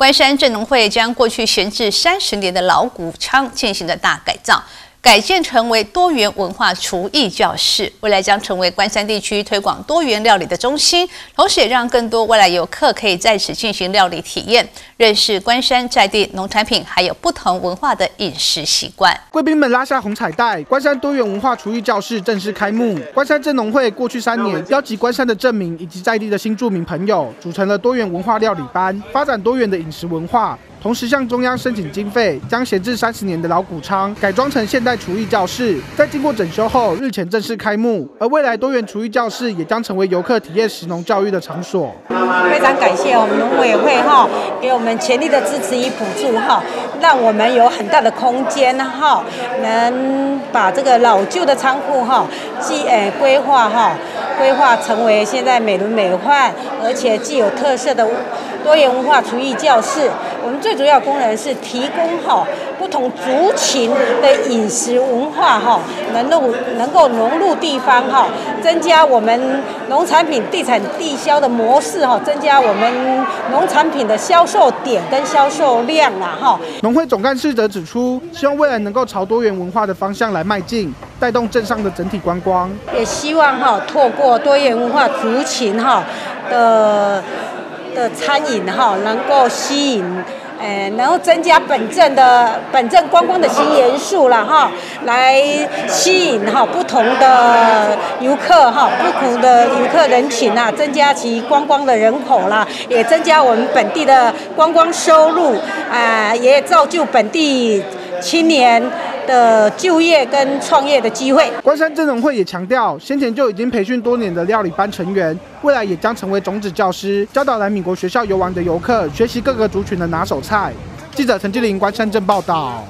关山镇农会将过去闲置三十年的老谷仓进行了大改造。改建成为多元文化厨艺教室，未来将成为关山地区推广多元料理的中心，同时也让更多外来游客可以在此进行料理体验，认识关山在地农产品，还有不同文化的饮食习惯。贵宾们拉下红彩带，关山多元文化厨艺教室正式开幕。关山镇农会过去三年，邀集关山的镇民以及在地的新住民朋友，组成了多元文化料理班，发展多元的饮食文化。同时向中央申请经费，将闲置三十年的老谷仓改装成现代厨艺教室。在经过整修后，日前正式开幕。而未来多元厨艺教室也将成为游客体验食农教育的场所。非常感谢我们农委会哈，给我们全力的支持与补助哈，让我们有很大的空间哈，能把这个老旧的仓库哈，既呃规划哈，规划成为现在美轮美奂，而且既有特色的。多元文化厨艺教室，我们最主要功能是提供哈不同族群的饮食文化哈，能够能够融入地方哈，增加我们农产品地产地销的模式哈，增加我们农产品的销售点跟销售量啊哈。农会总干事则指出，希望未来能够朝多元文化的方向来迈进，带动镇上的整体观光。也希望哈，透过多元文化族群哈的。的餐饮哈，能够吸引，呃，能够增加本镇的本镇观光的新元素了哈，来吸引哈不同的游客哈，不同的游客人群啊，增加其观光的人口啦，也增加我们本地的观光收入啊，也造就本地青年。的就业跟创业的机会。关山镇农会也强调，先前就已经培训多年的料理班成员，未来也将成为种子教师，教导来美国学校游玩的游客学习各个族群的拿手菜。记者陈继林关山镇报道。